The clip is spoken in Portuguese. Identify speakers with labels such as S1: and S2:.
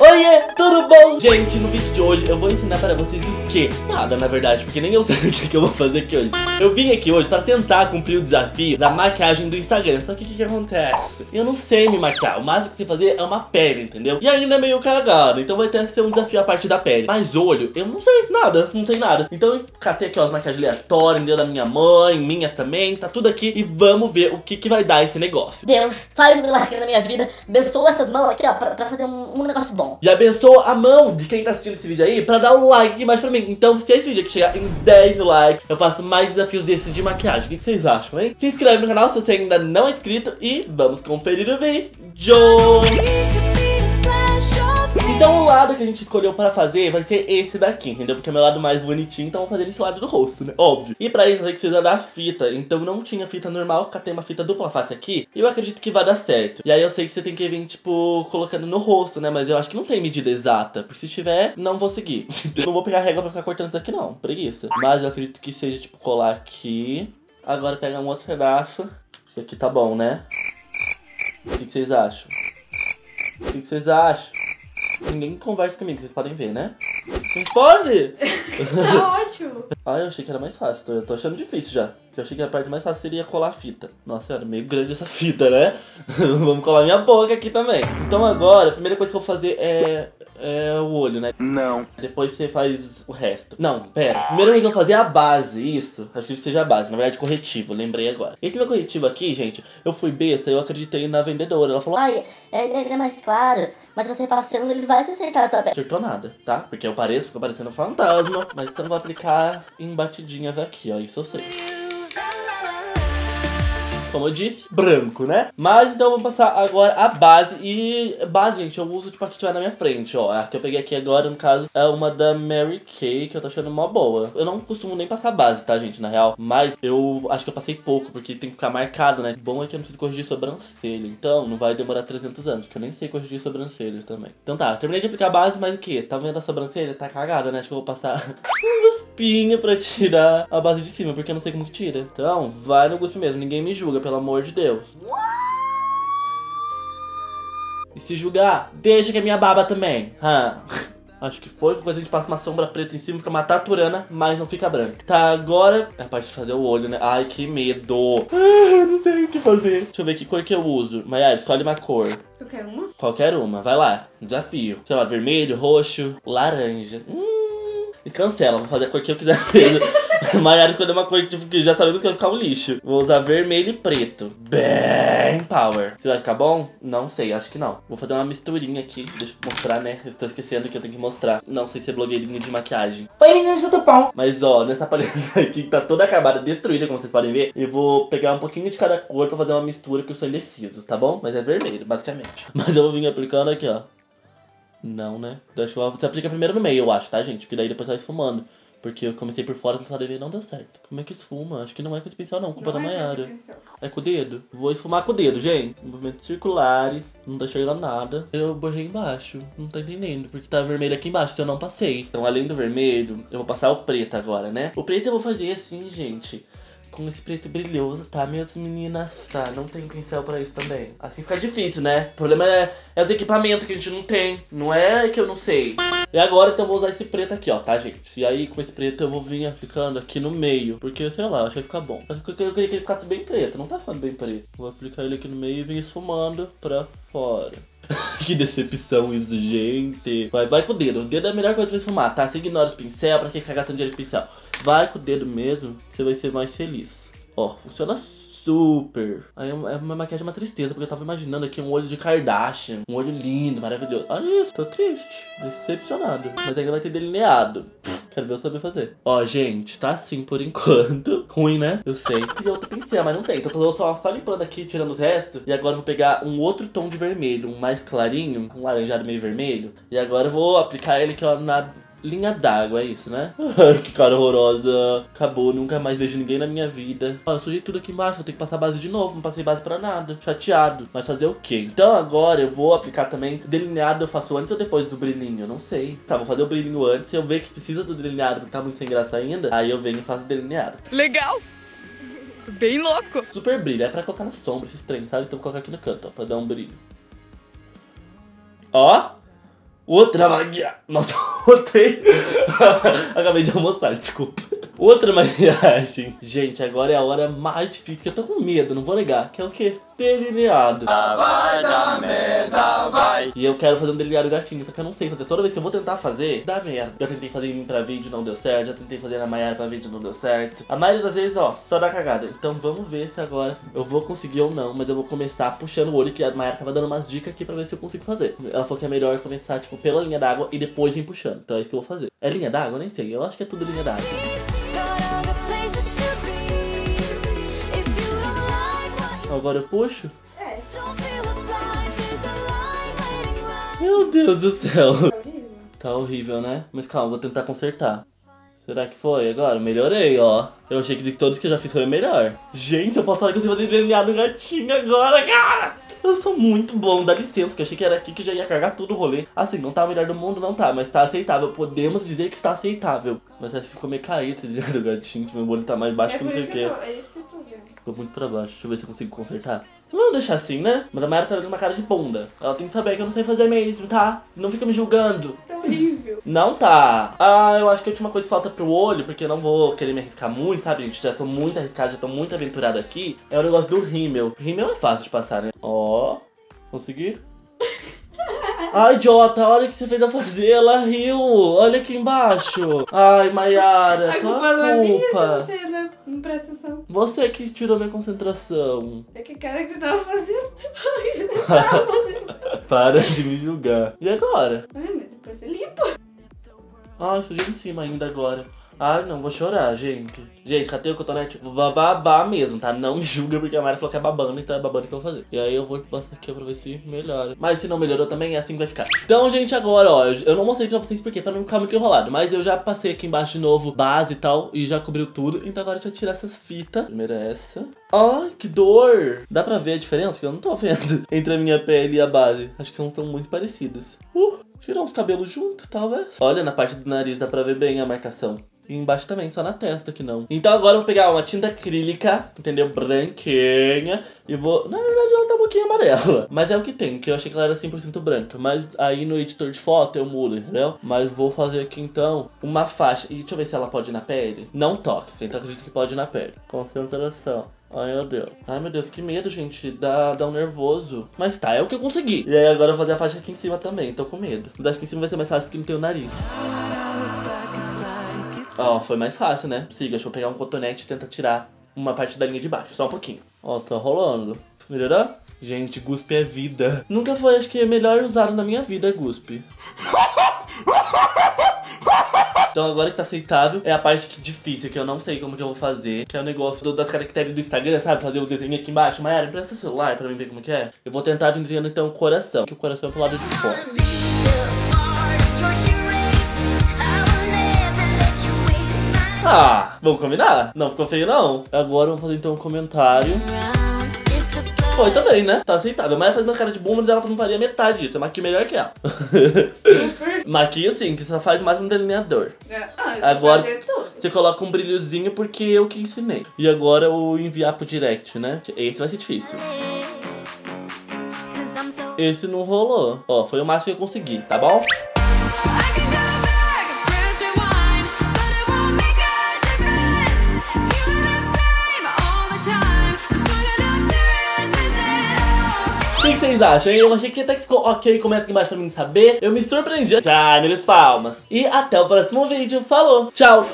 S1: O Oiê, tudo bom? Gente, no vídeo de hoje eu vou ensinar para vocês o que? Nada, na verdade, porque nem eu sei o que, que eu vou fazer aqui hoje. Eu vim aqui hoje para tentar cumprir o desafio da maquiagem do Instagram. Só que o que, que acontece? Eu não sei me maquiar. O máximo que sei fazer é uma pele, entendeu? E ainda é meio cagado. Então vai ter que ser um desafio a partir da pele. Mas olho, eu não sei nada. Não sei nada. Então eu catei aqui ó, as maquiagens aleatórias, deu da minha mãe, minha também. Tá tudo aqui. E vamos ver o que, que vai dar esse negócio.
S2: Deus, faz um milagre na minha vida. Abençoa essas mãos aqui, ó, pra, fazer um, um negócio bom.
S1: Já abençoa a mão de quem tá assistindo esse vídeo aí pra dar um like aqui embaixo pra mim. Então, se esse vídeo aqui chegar em 10 likes, eu faço mais desafios desses de maquiagem. O que, que vocês acham, hein? Se inscreve no canal se você ainda não é inscrito e vamos conferir o vídeo. Então o lado que a gente escolheu para fazer vai ser esse daqui, entendeu? Porque é meu lado mais bonitinho, então vou fazer esse lado do rosto, né? Óbvio. E pra isso a gente precisa da fita, então não tinha fita normal, catei uma fita dupla face aqui, e eu acredito que vai dar certo. E aí eu sei que você tem que vir, tipo, colocando no rosto, né? Mas eu acho que não tem medida exata, porque se tiver, não vou seguir. não vou pegar a régua pra ficar cortando isso aqui não, preguiça. Mas eu acredito que seja, tipo, colar aqui. Agora pega um outro pedaço, aqui tá bom, né? O que, vocês acham? O que vocês acham? Ninguém conversa comigo, vocês podem ver, né? Responde!
S3: Tá ótimo.
S1: ah, eu achei que era mais fácil. Tô, eu tô achando difícil já. Eu achei que a parte mais fácil seria colar a fita. Nossa, era meio grande essa fita, né? Vamos colar minha boca aqui também. Então agora, a primeira coisa que eu vou fazer é, é o olho, né?
S4: Não.
S1: Depois você faz o resto. Não, pera. Primeiro nós vamos fazer a base, isso. Acho que isso seja a base. Na verdade, corretivo, lembrei agora. Esse meu corretivo aqui, gente, eu fui besta, eu acreditei na vendedora. Ela falou,
S2: Olha, é, ele é mais claro, mas você passando, ele vai se acertar a tua pele.
S1: acertou nada, tá? Porque eu pareço, fica parecendo um fantasma. Mas então eu vou aplicar em batidinhas aqui, ó. Isso eu sei. Como eu disse, branco, né? Mas então vamos passar agora a base. E base, gente, eu uso tipo a que tiver na minha frente, ó. A que eu peguei aqui agora, no caso, é uma da Mary Kay, que eu tô achando mó boa. Eu não costumo nem passar base, tá, gente, na real. Mas eu acho que eu passei pouco, porque tem que ficar marcado, né? Bom é que eu não preciso corrigir sobrancelha. Então não vai demorar 300 anos, porque eu nem sei corrigir sobrancelha também. Então tá, terminei de aplicar a base, mas o que? Tá vendo a sobrancelha? Tá cagada, né? Acho que eu vou passar um guspinho pra tirar a base de cima, porque eu não sei como que tira. Então, vai no guspe mesmo, ninguém me julga, pelo amor de Deus. E se julgar, deixa que é minha baba também. Hã? Acho que foi, quando a gente passa uma sombra preta em cima, fica uma taturana, mas não fica branca. Tá, agora é a parte de fazer o olho, né? Ai, que medo. Ah, não sei o que fazer. Deixa eu ver que cor que eu uso. Maiara, escolhe uma cor.
S3: Tu quer uma?
S1: Qualquer uma, vai lá. Desafio. Sei lá, vermelho, roxo, laranja. Hum. E cancela, vou fazer a cor que eu quiser mesmo. Maiara escolheu uma cor tipo, que já sabemos que vai ficar um lixo. Vou usar vermelho e preto. Bem power. Se vai ficar bom? Não sei, acho que não. Vou fazer uma misturinha aqui. Deixa eu mostrar, né? Eu estou esquecendo que eu tenho que mostrar. Não sei se é blogueirinha de maquiagem.
S3: Oi, meninas do pão.
S1: Mas ó, nessa paleta aqui que tá toda acabada, destruída, como vocês podem ver, eu vou pegar um pouquinho de cada cor pra fazer uma mistura que eu sou indeciso, tá bom? Mas é vermelho, basicamente. Mas eu vou vir aplicando aqui, ó. Não, né? Deixa eu... Você aplica primeiro no meio, eu acho, tá, gente? Porque daí depois vai esfumando. Porque eu comecei por fora com dele e não deu certo. Como é que esfuma? Acho que não é com esse pincel, não. Culpa da Maiara. É com o dedo? Vou esfumar com o dedo, gente. Movimentos circulares. Não tá chegando nada. Eu borrei embaixo. Não tá entendendo. Porque tá vermelho aqui embaixo. Se eu não passei. Então, além do vermelho, eu vou passar o preto agora, né? O preto eu vou fazer assim, gente. Com esse preto brilhoso, tá, minhas meninas? Tá, não tem pincel pra isso também. Assim fica difícil, né? O problema é, é os equipamentos que a gente não tem. Não é que eu não sei. E agora, então, eu vou usar esse preto aqui, ó, tá, gente? E aí, com esse preto, eu vou vir aplicando aqui no meio. Porque, sei lá, acho que vai ficar bom. Mas eu queria que ele ficasse bem preto. Não tá ficando bem preto. Vou aplicar ele aqui no meio e vir esfumando pra fora. que decepção isso, gente. Vai, vai com o dedo. O dedo é a melhor coisa pra esfumar, tá? Você ignora os pincel, pra que ficar gastando dinheiro com pincel? Vai com o dedo mesmo, você vai ser mais feliz. Ó, funciona super. Aí é uma maquiagem uma tristeza, porque eu tava imaginando aqui um olho de Kardashian. Um olho lindo, maravilhoso. Olha isso, tô triste, decepcionado. Mas ainda vai ter delineado. Quero ver eu saber fazer. Ó, gente, tá assim por enquanto. Ruim, né? Eu sei. Queria outro pincel, mas não tem. Então eu tô só, só limpando aqui, tirando os restos. E agora eu vou pegar um outro tom de vermelho, um mais clarinho, um laranjado meio vermelho. E agora eu vou aplicar ele aqui, ó, na linha d'água, é isso, né? que cara horrorosa. Acabou, nunca mais vejo ninguém na minha vida. Ó, eu sujei tudo aqui embaixo, vou ter que passar base de novo. Não passei base pra nada. Chateado. Mas fazer o quê? Então agora eu vou aplicar também delineado. Eu faço antes ou depois do brilhinho? Eu não sei. Tá, vou fazer o brilhinho antes. Se eu ver que precisa do delineado porque tá muito sem graça ainda, aí eu venho e faço delineado.
S5: Legal! Bem louco!
S1: Super brilho, é pra colocar na sombra, esse trem, sabe? Então vou colocar aqui no canto, ó, pra dar um brilho. Ó! Outra maquiagem. Nossa, botei. Acabei de almoçar, desculpa. Outra maquiagem. Gente, agora é a hora mais difícil, que eu tô com medo, não vou negar. Que é o quê? Delineado.
S4: Vai dar merda.
S1: E eu quero fazer um delineado gatinho, só que eu não sei fazer. Toda vez que eu vou tentar fazer, dá merda. Já tentei fazer em vídeo, não deu certo. Já tentei fazer na Maiara pra vídeo, não deu certo. A maioria das vezes, ó, só dá cagada. Então vamos ver se agora eu vou conseguir ou não. Mas eu vou começar puxando o olho, que a Maiara tava dando umas dicas aqui pra ver se eu consigo fazer. Ela falou que é melhor começar, tipo, pela linha d'água e depois ir puxando. Então é isso que eu vou fazer. É linha d'água? Nem sei. Eu acho que é tudo linha d'água. Agora eu puxo. Meu Deus do céu.
S3: tá horrível.
S1: Tá horrível, né? Mas calma, vou tentar consertar. Será que foi agora? Melhorei, ó. Eu achei que de todos que eu já fiz foi melhor. Gente, eu posso falar que eu sei fazer delineado gatinho agora, cara! Eu sou muito bom, dá licença, que eu achei que era aqui que já ia cagar tudo o rolê. Assim, não tá o melhor do mundo, não tá, mas tá aceitável. Podemos dizer que está aceitável. Mas acho que ficou meio caído esse delineado gatinho, meu olho tá mais baixo
S3: É
S1: que não sei o
S3: que
S1: quê.
S3: é isso que eu.
S1: Ficou muito pra baixo. Deixa eu ver se eu consigo consertar. Vamos deixar assim, né? Mas a Mayara tá dando uma cara de bunda. Ela tem que saber que eu não sei fazer mesmo, tá? Não fica me julgando.
S3: Tá horrível.
S1: Não tá. Ah, eu acho que a última coisa que falta pro olho, porque eu não vou querer me arriscar muito, sabe, gente? Já tô muito arriscado, já tô muito aventurado aqui. É o negócio do rímel. Rímel é fácil de passar, né? Ó. Consegui? Ai, Jota, olha o que você fez a fazer. Ela riu. Olha aqui embaixo. Ai, Mayara,
S3: A culpa não é minha não presta atenção.
S1: Você que tirou minha concentração.
S3: É que cara que você tava fazendo. Você tava fazendo?
S1: Para de me julgar. E agora?
S3: Ai, mas depois você limpa.
S1: Ai, sujei em cima ainda agora. Ai, não, vou chorar, gente. Gente, catei o cotonete, babar mesmo, tá? Não julga porque a Mari falou que é babando, então é babando que eu vou fazer. E aí eu vou passar aqui pra ver se melhora. Mas se não melhorou também, é assim que vai ficar. Então, gente, agora, ó, eu não mostrei pra vocês porque pra não ficar muito enrolado. Mas eu já passei aqui embaixo de novo base e tal, e já cobriu tudo. Então agora deixa eu tirar essas fitas. Primeiro é essa. Ai, que dor! Dá pra ver a diferença? Porque eu não tô vendo entre a minha pele e a base. Acho que não estão muito parecidas. Uh, tirar uns cabelos juntos, talvez. Olha, na parte do nariz dá pra ver bem a marcação. E embaixo também, só na testa que não. Então agora eu vou pegar uma tinta acrílica, entendeu? Branquinha. E vou... Na verdade ela tá um pouquinho amarela. Mas é o que tem, que eu achei que ela era 100% branca. Mas aí no editor de foto eu mudo, entendeu? Mas vou fazer aqui então uma faixa. E deixa eu ver se ela pode ir na pele. Não toque, então acredito que pode ir na pele. Concentração. Ai meu Deus. Ai meu Deus, que medo, gente. Dá, dá um nervoso. Mas tá, é o que eu consegui. E aí agora eu vou fazer a faixa aqui em cima também. Tô com medo. Acho que em cima vai ser mais fácil porque não tem o nariz. Ó, foi mais fácil, né? Siga, deixa eu pegar um cotonete e tentar tirar uma parte da linha de baixo. Só um pouquinho. Ó, tá rolando. Melhorou? Gente, guspe é vida. Nunca foi, acho que, melhor usado na minha vida, guspe. Então agora que tá aceitável, é a parte que difícil, que eu não sei como que eu vou fazer. Que é o negócio do- das caracteres do Instagram, sabe? Fazer os desenhos aqui embaixo. Mayara, empresta o celular pra mim ver como que é. Eu vou tentar vir criando então o coração. Que o coração é pro lado de fora. Ah, vamos combinar? Não ficou feio não? Agora vamos fazer então um comentário. Foi também, né? Tá aceitável. Mas fazendo cara de bunda dela não faria metade disso. Eu maquio melhor que ela.
S3: Super.
S1: Maquio sim, que só faz mais um delineador.
S3: Ah, eu
S1: Agora-. Você coloca um brilhozinho porque eu que ensinei. E agora eu vou enviar pro direct, né? Esse vai ser difícil. Esse não rolou. Ó, foi o máximo que eu consegui, tá bom? Vocês acham? hein? Eu achei que até que ficou ok. Comenta aqui embaixo pra mim saber. Eu me surpreendi. Tchau, meus palmas. E até o próximo vídeo. Falou. Tchau.